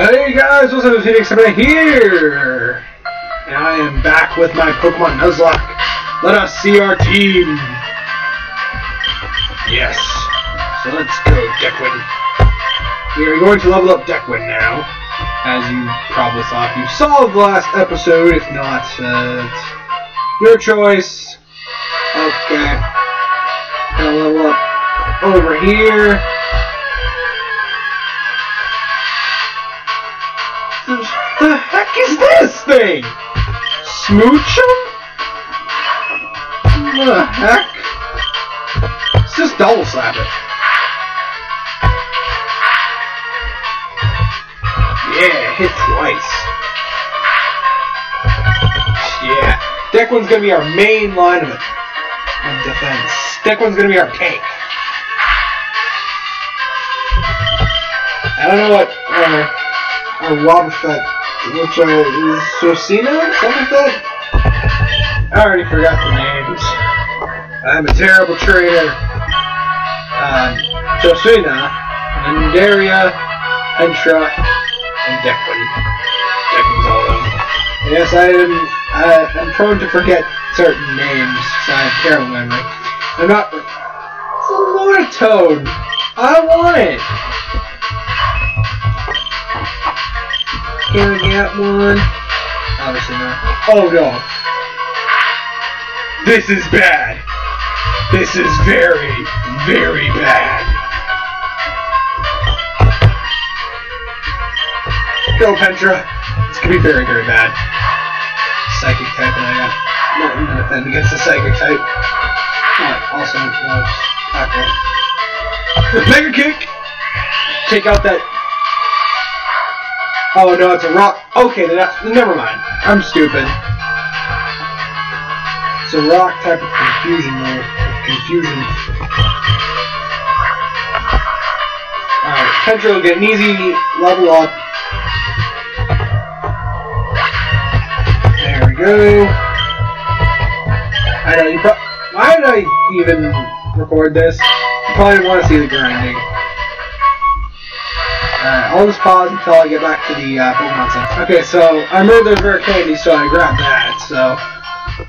Hey guys, what's up? Phoenix I'm here, and I am back with my Pokemon Nuzlocke. Let us see our team. Yes. So let's go, Deckwin. We are going to level up Deckwin now, as you probably saw you saw the last episode. If not, uh, your choice. Okay. Gonna level up over here. Heck is this thing? Smoochum? What the heck? Let's just double slap it. Yeah, hit twice. Yeah. Deckwin's gonna be our main line of, of defense. Deckwin's gonna be our tank. I don't know what uh, our Wobbuffet, which uh, is Josina, something like that. I already forgot the names. I'm a terrible trainer. Um, Josina, Nandaria, Entra, and Declan. Declan's all of them. Yes, I am. I, I'm prone to forget certain names, so I have terrible memory. I'm not. It's a Loratoad. I want it. Can I get one? Obviously not. Oh no. This is bad. This is very, very bad. Go, Pentra. This could be very, very bad. Psychic type, and I got nothing to defend against the psychic type. Alright, uh, tackle. Mega kick! Take out that Oh no, it's a rock. Okay, then that's, never mind. I'm stupid. It's a rock type of confusion move. Confusion. Alright, Pedro get an easy level up. There we go. I know you pro- Why did I even record this? You probably want to see the grinding. I'll just pause until I get back to the uh, Pokemon Center. Okay, so I know there's rare candy, so I grabbed that, so...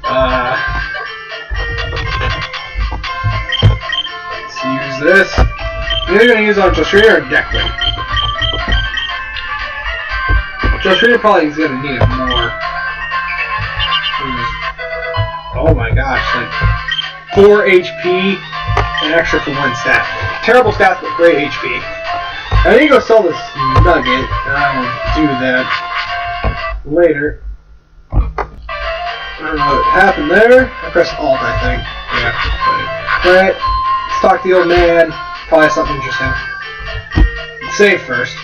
Uh... Let's use this. I'm either gonna use on Joshrina or Declan. Joshrina probably is gonna need it more. Oh my gosh, like 4 HP and extra for one stat. Terrible stats, but great HP. I need to go sell this nugget, I will do that later. I don't know what happened there. I pressed Alt, I think. Yeah, but Alright, let's talk to the old man. Probably something interesting. Let's save first.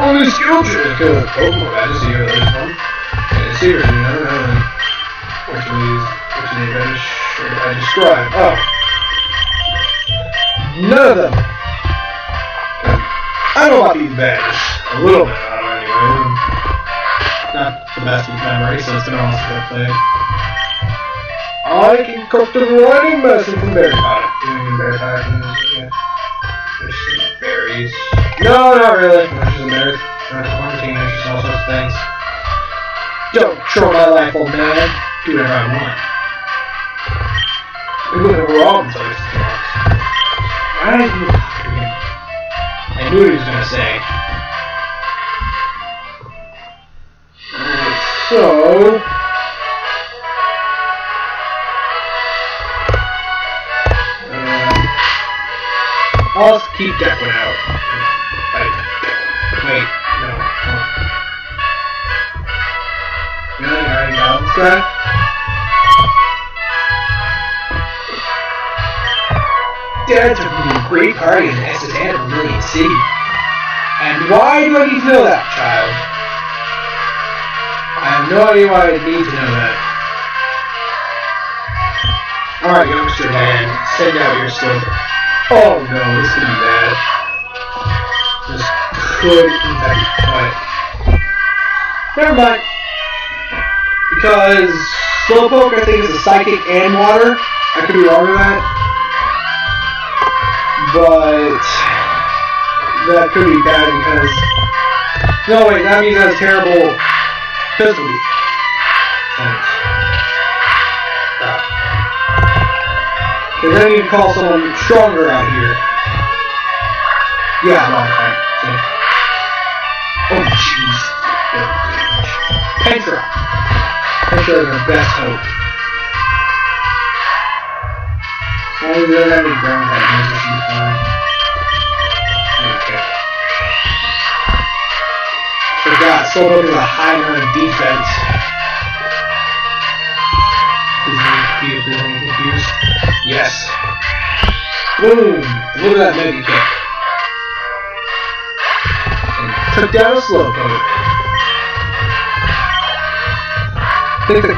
Only! Oh my god, oh, I see her, there's one. I see her, I don't know. Fortunately, fortunately, I I describe? Oh. None of them. I know about these badges. A little bit, I don't anyway. Not the best with memory, so it's been a play. I can cook the running medicine from berry pot. Mm, berry pot. Yeah. There's some berries. No, not really. There's some berries. There's quarantine. There's all sorts of things. Don't throw my life, old man. Do whatever I want. Maybe the wrong place. Why did you? I knew what he was gonna say. Alright, so. Um, I'll just keep that one out. Wait, no. no. I got this Dad took a great party in Essex Vermilion City. And why do I need to know that, child? I have no idea why I need to know that. Alright, youngster man, send out your silver. Oh no, this could be bad. This could, in fact, quiet. Never mind. Because Slowpoke, I think, is a psychic and water. I could be wrong with that. But that could be bad because no wait, that means that's terrible physical. Thanks. Because then you call someone stronger out here. Yeah, wrong thing. Oh jeez. Pentra. Pentra is our best hope. As they don't ground Forgot, Slowpoke is a high of defense. Is he confused? Yes. Boom! Look at that mega kick. And took down a Slowpoke. I think the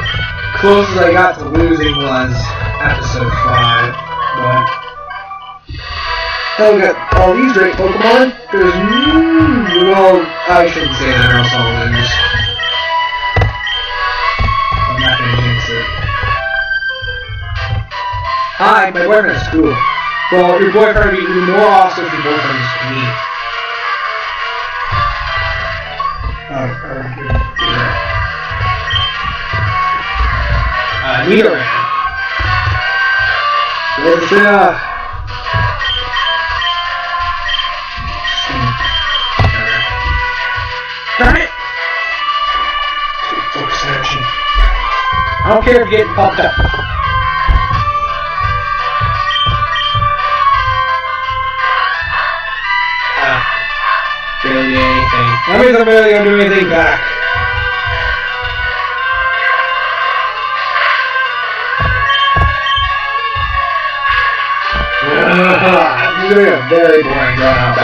closest I got to losing was episode 5, but... Now we got all these great Pokemon. There's... Mm, well, I shouldn't say that or else I'll lose. I'm not gonna jinx it. Hi, my boyfriend is cool. Well, your boyfriend would be even more awesome if your boyfriend is me. Oh, oh, yeah. Uh, Nidoran. Where's uh... I don't care if you get pumped up. Uh, barely anything. That means I'm barely gonna do anything back. Ugh, This is gonna be a very boring drawn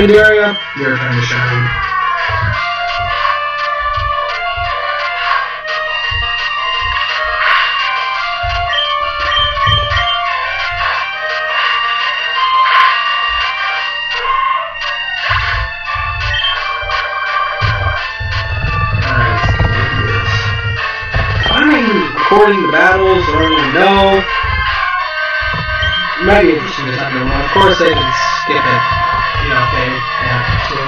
out battle. Windaria, your turn to shine. Recording the battles, I don't even know. Might be interesting to something. Well, of course they can skip it. If they to.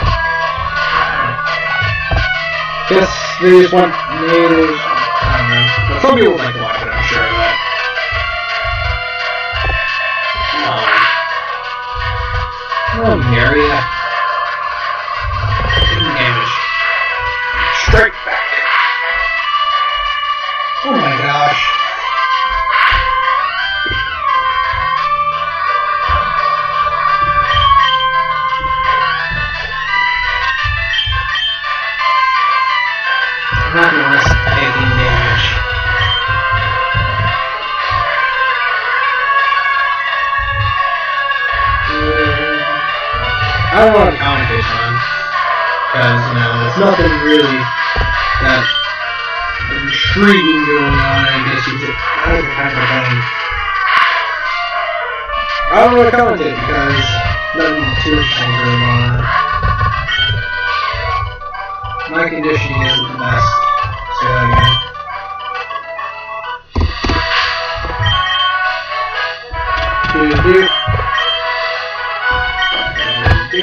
Just want natives. I don't know. But some people like to watch it, I'm sure of that. On. Oh, Maria. Nothing really that intriguing going on. I guess you could kind of kind of thing. I don't want to it because nothing too interesting going on. My conditioning isn't the best. So. Do do.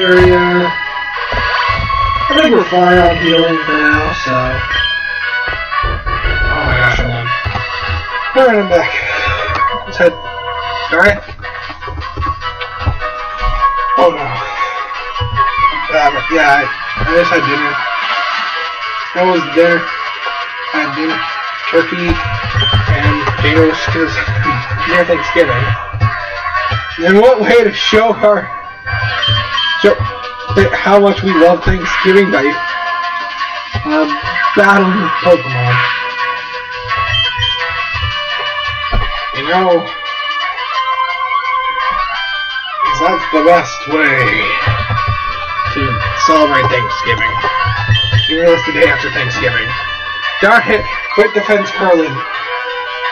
Area. I think we're fine on healing for now, so. Oh my gosh, hold on. Alright, I'm back. Let's head. Alright. Oh no. Uh, yeah, I, I just had dinner. That was dinner. I had dinner. Turkey and potatoes because near Thanksgiving. And what way to show her? show how much we love Thanksgiving by um, battling with Pokemon. You know, 'cause that's the best way to celebrate Thanksgiving. Even though it's the day after Thanksgiving. Darn it! Quit defense curling.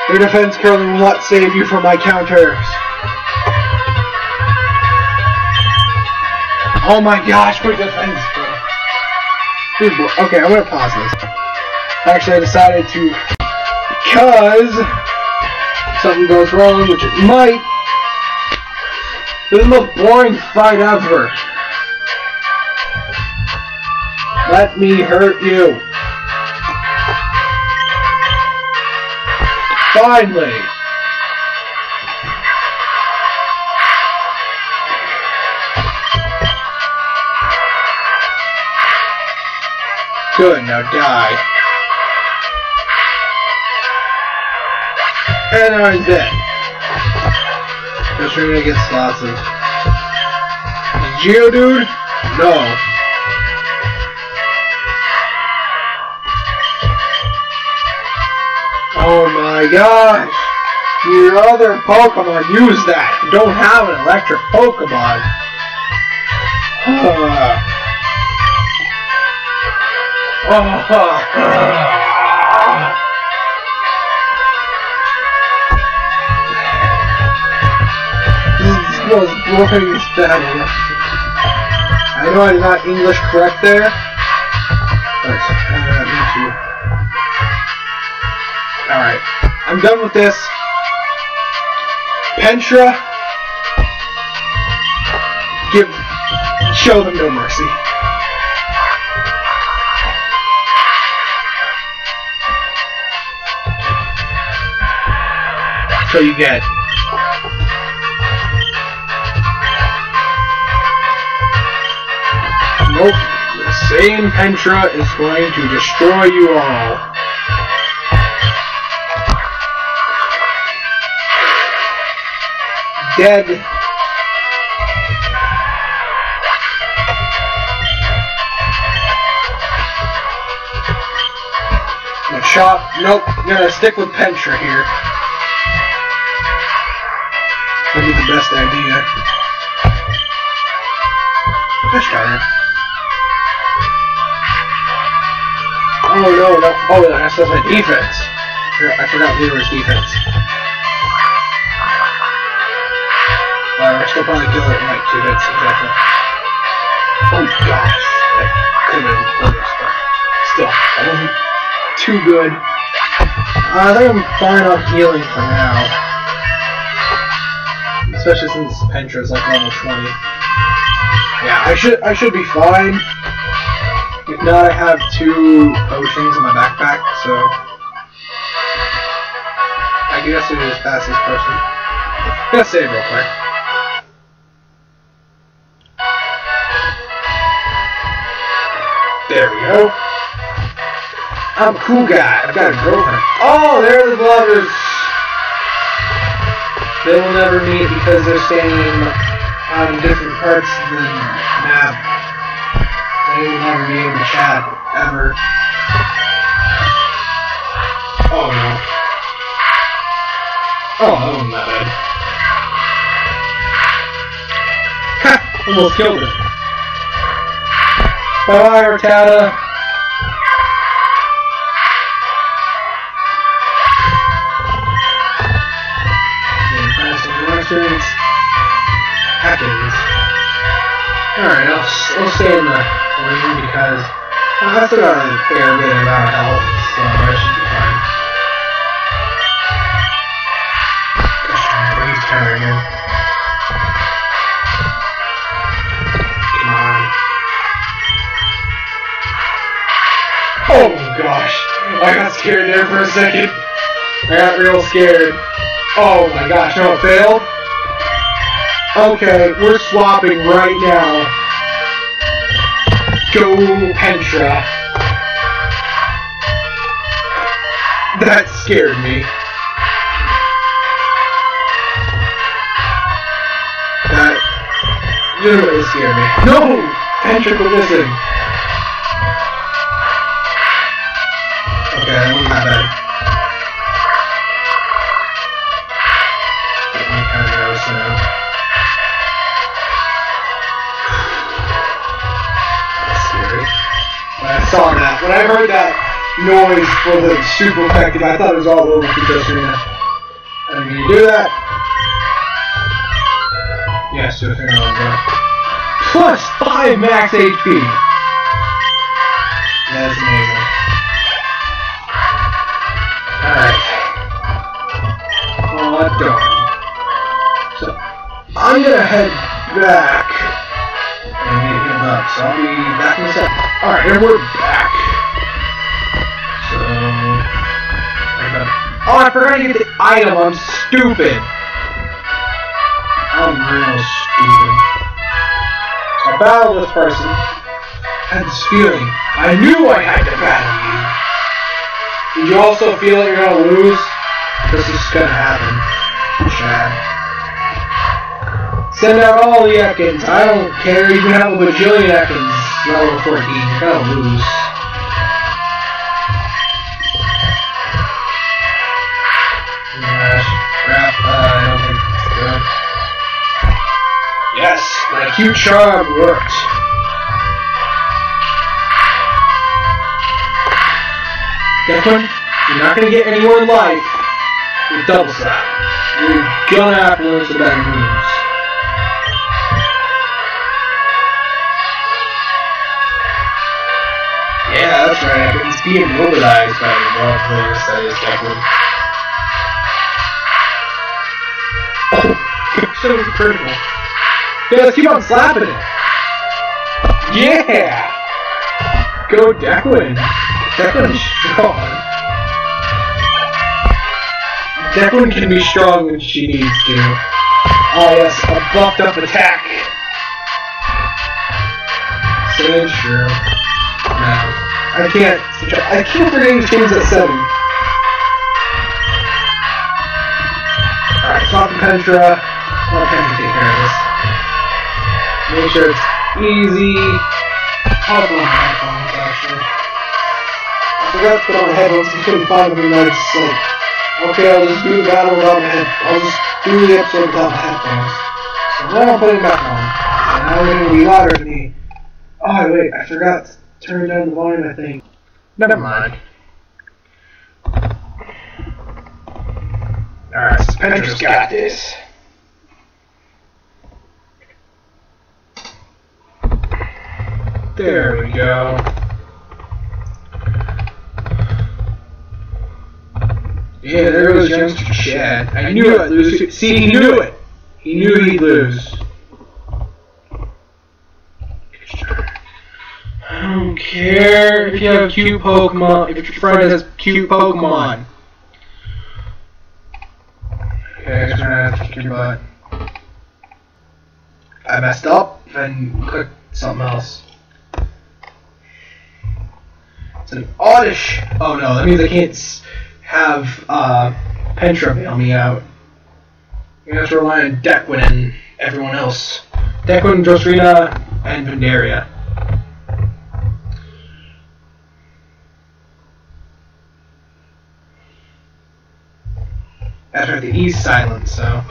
Your defense curling will not save you from my counters. Oh my gosh, quit defense curling. Dude, okay, I'm gonna pause this. Actually, I decided to Because something goes wrong, which it might. This is the most boring fight ever. Let me hurt you. Finally. Good, now die. And now he's dead. Just gonna get of Geodude? No. Oh my gosh! Your other Pokemon use that. Don't have an electric Pokemon. Uh, This was as battle. I know I'm not English correct there. But, uh. Alright. I'm done with this. Pentra. Give. Show them no mercy. So you get. Nope. The same Pentra is going to destroy you all. Dead. The shop. Nope. Gonna stick with Pentra here. That'd be the best idea. Gosh darn it. Oh no, no. Oh, that's just my defense. I forgot Leroy's defense. Uh, I still probably kill it in like two hits, exactly. Oh gosh. That could have been worse, but still, that wasn't too good. Uh, I think I'm fine on healing for now. Especially since Pentra's like level 20. Yeah, I should I should be fine. If not, I have two potions in my backpack, so I guess I just pass this person. I'm gonna save real quick. There we go. I'm a cool guy. I've got a girlfriend. Oh, there the lovers. They will never meet because they're standing on different parts of the map. They will never be able to chat ever. Oh no. Oh, that wasn't that bad. Ha! Almost killed it. Bye bye, Rattata. Hackins. Alright, I'll, I'll stay in the room because I've still got a fair bit of our health, so I should be fine. Gosh, my brain's tiring again. Come on. Oh gosh, I got scared there for a second. I got real scared. Oh my gosh, no, it failed? Okay, we're swapping right now. Go Pentra. That scared me. That literally scared me. No! Pentra, quit When I heard that noise for the super effective, I thought it was all over for Joserina. And when you do that, yeah, Joserina so was there. Plus five max HP. That's amazing. Alright. Well, that's done. So, I'm gonna head back. And get him up, so I'll be back in a second. Alright, and we're back. Oh, I forgot to get the item. I'm stupid. I'm real stupid. I battled this person. I had this feeling. I knew I had to battle you. Did you also feel like you're gonna lose? This is gonna happen. Chad. Send out all the Ekans. I don't care. You can have a bajillion Ekans. Level 14. You're gonna lose. Cute charm worked. Declan, you're not gonna get any more life with double slap. You're gonna have to learn some better moves. Yeah, that's right. He's being mobilized by the wrong players, that is Declan. Oh, so critical. Let's keep on slapping it. Yeah! Go Declan. Declan's strong. Declan can be strong when she needs to. Oh yes, a buffed up attack. So true. No. I can't I can't forget these games at seven. Alright, swap the Pentra. Let Pentra take care of this. Make sure it's easy. Oh, I'll put on headphones actually. I forgot to put on headphones and couldn't find them and I was like, okay, I'll just do the battle without my head. I'll just do the episode without my headphones. So now I'm putting back on. And now we're gonna be louder than me. Oh wait, I forgot to turn down the volume I think. Never mind. Alright, Pentra's got this. There we go. Yeah, there goes youngster Chad. I knew I'd lose. See, he knew it. He knew he'd lose. I don't care if you have cute Pokemon, if your friend has cute Pokemon. Okay, I guess we're gonna have to kick your butt. I messed up and clicked something else. It's an oddish. Oh no, that means I can't have uh, Pentra bail me out. I'm have to rely on Dequin and everyone else. Dequin, Josrina, and Pandaria. That's right, the E's silent, so.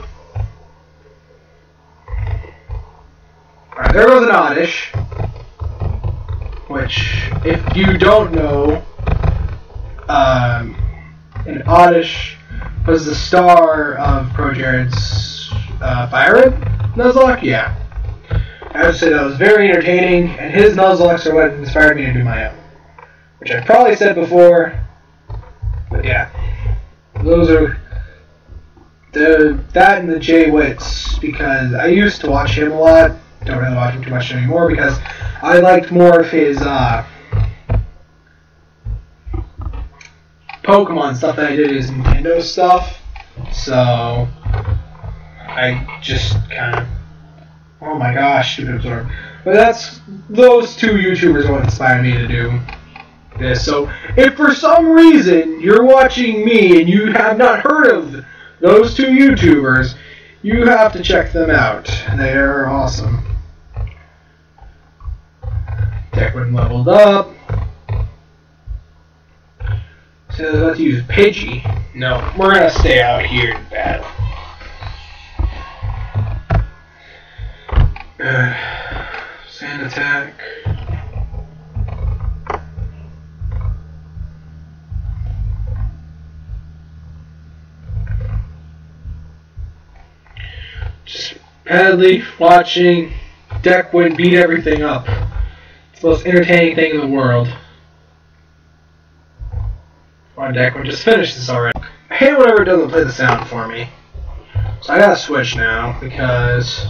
Alright, there goes an Oddish. Which, if you don't know, um, an Oddish was the star of ProJared's uh, Fire Red Nuzlocke? Yeah. I would say that was very entertaining, and his Nuzlockes are what inspired me to do my own. Which I've probably said before, but yeah. Those are the that and the JWittz because I used to watch him a lot. Don't really watch him too much anymore because I liked more of his uh, Pokemon stuff that I did his Nintendo stuff. So I just kind of oh my gosh, stupid absorb. But that's those two YouTubers what inspired me to do this. So if for some reason you're watching me and you have not heard of those two YouTubers, you have to check them out. They're awesome. Declan leveled up. So let's use Pidgey. No, we're gonna stay out here in battle. Uh, sand attack. Just badly watching Deckwin beat everything up. Most entertaining thing in the world. Come deck Deckwin, just finish this already. I hate whenever it doesn't play the sound for me. So I gotta switch now because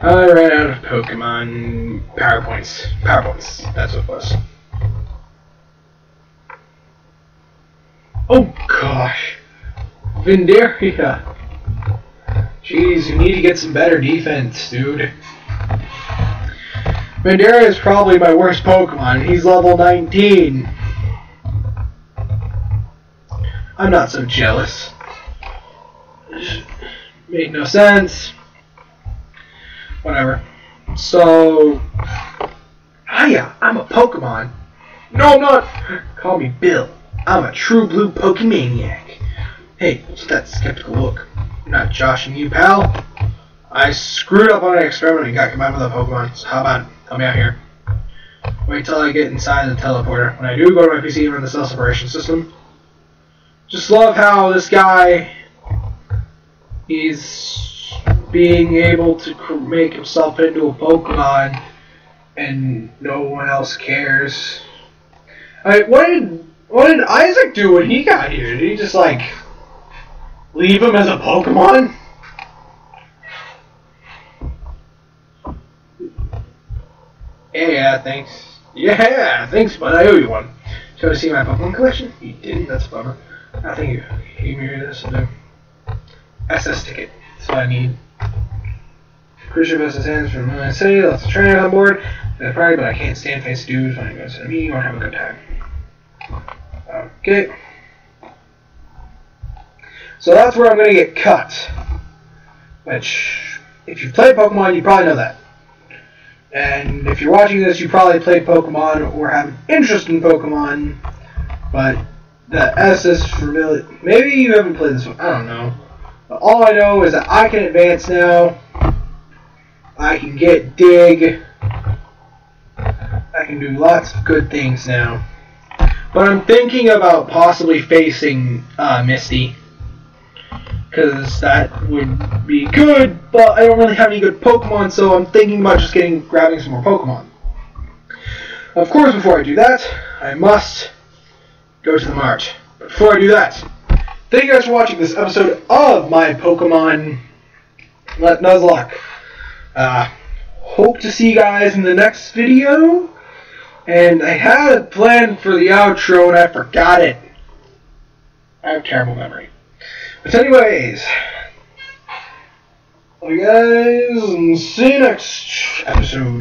I ran out of Pokemon PowerPoints. PowerPoints. That's what it was. Oh gosh. Vindaria. Jeez, you need to get some better defense, dude. Vindaria is probably my worst Pokemon. He's level 19. I'm not so jealous. Made no sense. Whatever. So, hiya, I'm a Pokemon. No, I'm not. Call me Bill. I'm a true blue Pokemaniac. Hey, what's that skeptical look? Not joshing you, pal. I screwed up on an experiment and got combined with a Pokemon. So how about help me out here? Wait till I get inside the teleporter. When I do go to my PC and run the cell separation system. Just love how this guy is being able to make himself into a Pokemon and no one else cares. I what did what did Isaac do when he got here? Did he just like leave him as a Pokemon? Yeah, yeah, thanks. Yeah, thanks, but I owe you one. So to see my Pokemon collection? You didn't, that's a bummer. I think you gave me this and SS ticket. That's what I need. Crucial vs. hands from the City, lots of trainers on board. That's probably, but I can't stand face dudes when it goes to me, won't have a good time. Okay. So that's where I'm going to get cut. Which, if you play Pokemon, you probably know that. And if you're watching this, you probably played Pokemon or have an interest in Pokemon. But the SS familiar. Maybe you haven't played this one. I don't know. But all I know is that I can advance now. I can get dig. I can do lots of good things now. But I'm thinking about possibly facing uh, Misty. Because that would be good, but I don't really have any good Pokemon, so I'm thinking about just getting grabbing some more Pokemon. Of course, before I do that, I must go to the mart. But before I do that, thank you guys for watching this episode of my Pokemon Let Nuzlocke. Uh, hope to see you guys in the next video. And I had a plan for the outro and I forgot it. I have terrible memory. Anyways, love you guys and see you next episode.